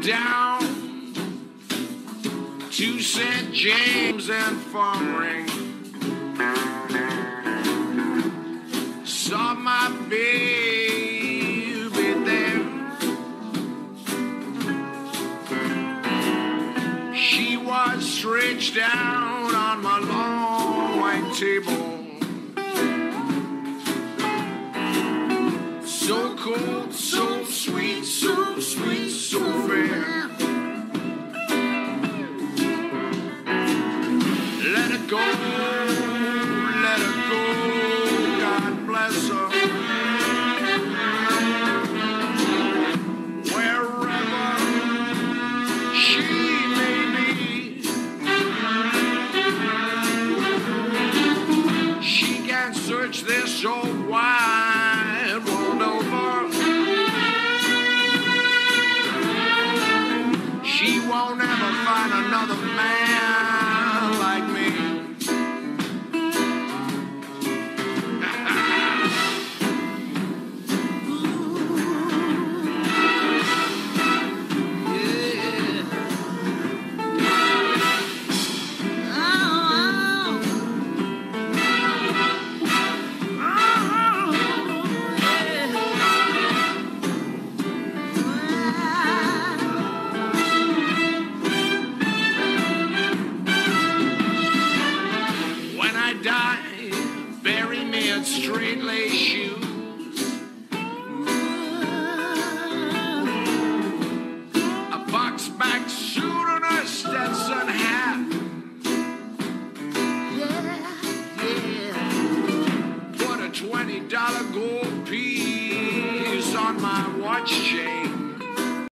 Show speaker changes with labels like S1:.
S1: down to St. James and Farm Ring. Saw my baby there. She was stretched out on my long white table. So cold, so sweet, so sweet, so fair. Let it go, let it go, God bless her. Wherever she may be, she can search this old Won't find another man straight lace shoes. A box back suit and a Stetson hat. Yeah, yeah. Put a twenty dollar gold piece on my watch chain.